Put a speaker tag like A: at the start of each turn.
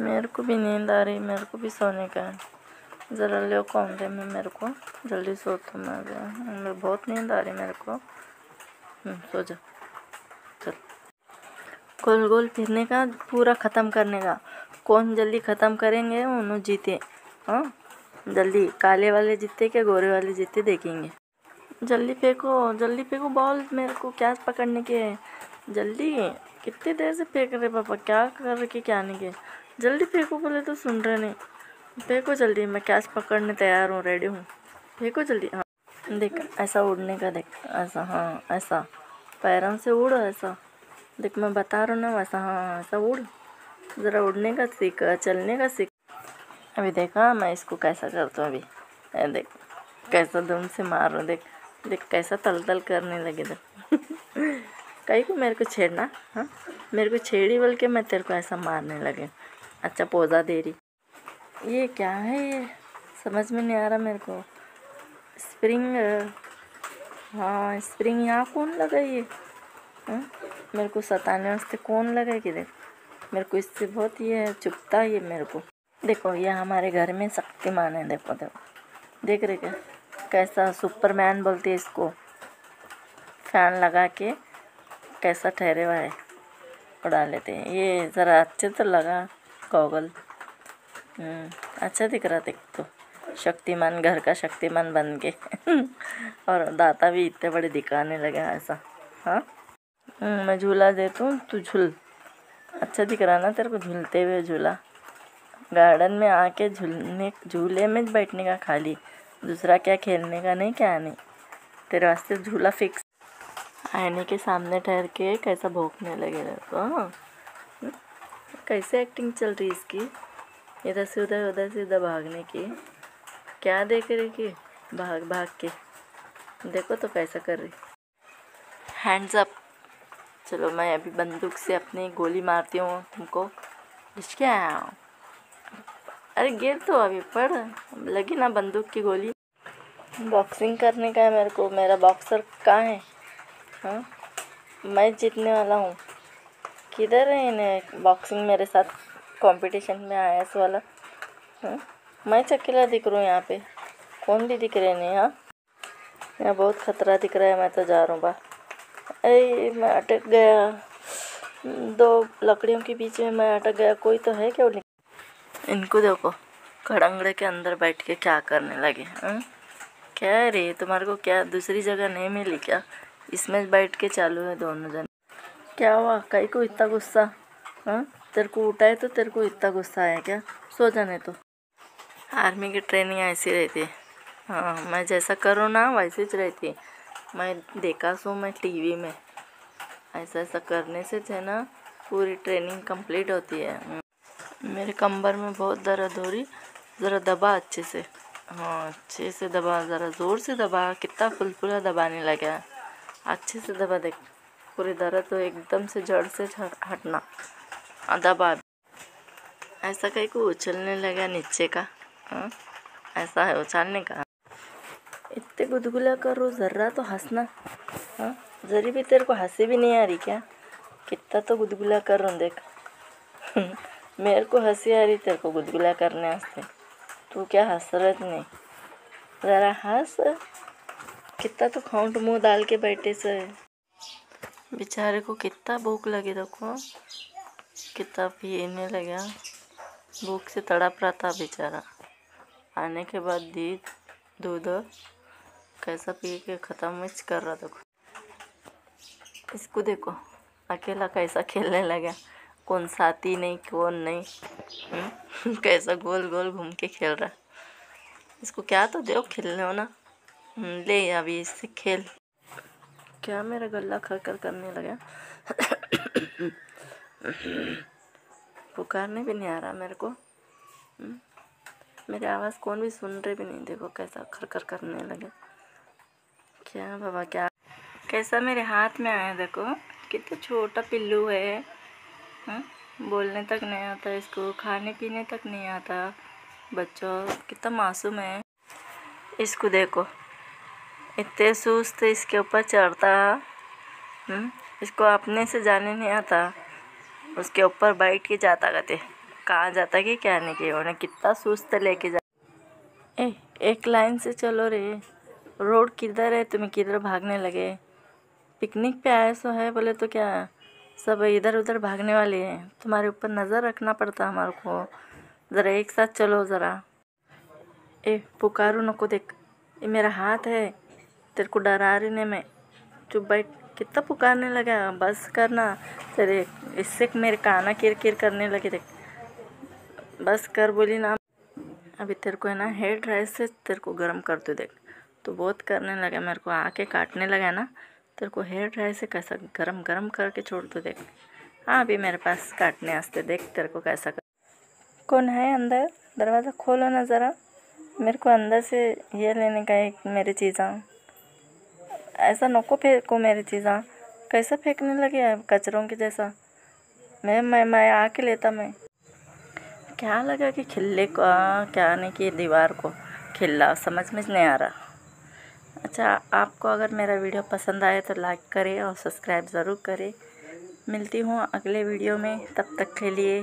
A: मेरे को भी नींद आ रही मेरे को भी सोने का है। ज़रा ले कौन दे मैं मेरे को जल्दी सो तो मैं मेरे बहुत नींद आ रही मेरे को हम्म, सो जा। चल। गोल गोल फिरने का पूरा ख़त्म करने का। कौन जल्दी ख़त्म करेंगे उन्होंने जीते। हाँ? जल्दी। काले वाले जीते क्या गोरे वाले जीते देखेंगे। जल्दी फेंको जल्दी फेंको बॉल मेरे को क्या पकड़ने के। जल्दी। कितनी देर से फेंक रहे पापा? क्या कर के क्या नहीं के जल्दी फेंको बोले तो सुन रहे नहीं। फेंको जल्दी, मैं कैच पकड़ने तैयार हूँ रेडी हूँ। फेंको जल्दी हाँ। देख, ऐसा उड़ने का देख, ऐसा हाँ ऐसा। पैरों से उड़, ऐसा। देख, मैं बता रहा हूँ ना, वैसा हाँ ऐसा उड़। ज़रा उड़ने का सीख, चलने का सीख। अभी देखा मैं इसको कैसा करता हूँ अभी। देख, कैसा धुन से मार रहा हूँ, देख देख, कैसा तल तल करने लगे, देख। कहीं को मेरे को छेड़ना हाँ। मेरे को छेड़ी बोल के मैं तेरे को ऐसा मारने लगे। अच्छा पौधा दे रही। ये क्या है ये? समझ में नहीं आ रहा मेरे को। स्प्रिंग हाँ स्प्रिंग यहाँ कौन लगा ये हाँ? मेरे को सताने वास्ते कौन लगा कि देख? मेरे को इससे बहुत ये चुपता है ये मेरे को। देखो, ये हमारे घर में शक्तिमान है, देखो देखो। देख रहे क्या? कैसा सुपरमैन बोलते हैं इसको। फ़ैन लगा के कैसा ठहरे हुआ है, उड़ा लेते हैं। ये ज़रा अच्छे तो लगा। गॉगल हम्म, अच्छा दिख रहा देख तो। शक्तिमान घर का शक्तिमान बन के। और दाता भी इतने बड़े दिखाने लगे ऐसा। हाँ? हम्म, मैं झूला देता हूँ तू झूल। अच्छा दिख रहा ना तेरे को झूलते हुए झूला। गार्डन में आके झूलने झूले में बैठने का खाली। दूसरा क्या खेलने का नहीं क्या नहीं। तेरे वास्ते झूला फिक्स आईने के सामने ठहर के कैसा भोंकने लगे तो हाँ? कैसे एक्टिंग चल रही इसकी? इधर से उधर उधर से उधर भागने की। क्या देख रही कि? भाग भाग के। देखो तो कैसा कर रही। हैंड्स अप चलो मैं अभी बंदूक से अपनी गोली मारती हूँ तुमको। क्या अरे गिर तो अभी पड़ लगी ना बंदूक की गोली। बॉक्सिंग करने का है मेरे को। मेरा बॉक्सर कहाँ है? हाँ? मैं जीतने वाला हूँ। किधर है इन्हें? बॉक्सिंग मेरे साथ कंपटीशन में आया इस वाला। हाँ? मैं चकेला दिख रहा हूँ यहाँ पे। कौन भी दिख रहे नहीं हाँ? यहाँ बहुत खतरा दिख रहा है, मैं तो जा रहा हूँ बा। अरे, मैं अटक गया। दो लकड़ियों के बीच में मैं अटक गया। कोई तो है क्यों नहीं इनको देखो, खड़ंगड़े के अंदर बैठ के क्या करने लगे हाँ? क्या रे, तुम्हारे को क्या दूसरी जगह नहीं मिली क्या? इसमें बैठ के चालू है दोनों जन। क्या हुआ? कहीं को इतना गुस्सा? हाँ? तेरे को उठाए तो तेरे को इतना गुस्सा आया क्या? सो जाने तो। आर्मी की ट्रेनिंग ऐसी रहती है। हाँ मैं जैसा करूँ ना वैसे ही। रहती मैं देखा सो मैं टीवी में। ऐसा ऐसा करने से थे ना, पूरी ट्रेनिंग कंप्लीट होती है। मेरे कंबर में बहुत दर्द हो रही। ज़रा दबा अच्छे से। हाँ अच्छे से दबा, ज़रा ज़ोर से दबा। कितना फुलफुला दबाने लगा। अच्छे से दबा देख। पूरी दर्द तो एकदम से जड़ से हटना। दबा ऐसा कहीं को उछलने लगा नीचे का हाँ? ऐसा है उछालने का। इतने गुदगुला करो, ज़र्रा तो हंसना हाँ? जरी भी तेरे को हँसी भी नहीं आ रही क्या? कितना तो गुदगुला कर रहा देख। मेरे को हँसी आ रही तेरे को गुदगुला करने वास्ते। तू क्या हंस रहा नहीं? ज़रा हंस। कितना तो खाउंट मुँह डाल के बैठे से। बेचारे को कितना भूख लगी देखो। कितना पीने लगा। भूख से तड़प रहा था बेचारा। आने के बाद दी दूध। कैसा पी के ख़त्म कर रहा देखो। इसको देखो अकेला कैसा खेलने लगा। कौन साथी नहीं कौन नहीं। हम्म? कैसा गोल गोल घूम के खेल रहा। इसको क्या तो दो खेलने हो ना हम्म, ले अभी इससे खेल। क्या मेरा गला खर करने लगा? पुकारने भी नहीं आ रहा मेरे को। हम्म? मेरी आवाज़ कौन भी सुन रहे भी नहीं, देखो कैसा खर कर करने लगे। क्या बाबा, क्या? कैसा मेरे हाथ में आया देखो, कितना छोटा पिल्लू है। हाँ? बोलने तक नहीं आता इसको, खाने पीने तक नहीं आता। बच्चों, कितना मासूम है। इसको देखो। इतने सुस्त इसके ऊपर चढ़ता हम्म? इसको अपने से जाने नहीं आता। उसके ऊपर बैठ के जाता कहते, कहाँ जाता कि क्या नहीं किया उन्हें कितना सुस्त लेके जा ए, एक लाइन से चलो रे। रोड किधर है? तुम्हें किधर भागने लगे? पिकनिक पे आए सो है बोले तो क्या? सब इधर उधर भागने वाले हैं। तुम्हारे ऊपर नज़र रखना पड़ता हमारे को। ज़रा एक साथ चलो ज़रा। ए, पुकारू नको देख। ये मेरा हाथ है। तेरे को डरा रही ने मैं। चुप बैठ, कितना पुकारने लगा, बस करना। तेरे, इससे मेरे काना किर किर करने लगे देख। बस कर बोली ना। अभी तेरे को है ना हेयर ड्राई से तेरे को गर्म कर दो देख। तो बहुत करने लगा, मेरे को आके काटने लगा ना। तेरे को हेयर ड्राई से कैसा गरम गरम करके छोड़ दो देख। हाँ अभी मेरे पास काटने आस्ते देख, तेरे को कैसा कर कौन है अंदर? दरवाज़ा खोलो ना ज़रा। मेरे को अंदर से ये लेने का एक मेरी चीज़ा ऐसा नको फेंको मेरी चीज़ा। कैसा फेंकने लगे कचरों के जैसा? मैं मैं मैं आके लेता मैं। क्या लगा कि खिल्ले को आ, क्या नहीं कि दीवार को खिल्ला? समझ में नहीं आ रहा। अच्छा आपको अगर मेरा वीडियो पसंद आए तो लाइक करें और सब्सक्राइब ज़रूर करें। मिलती हूँ अगले वीडियो में। तब तक के लिए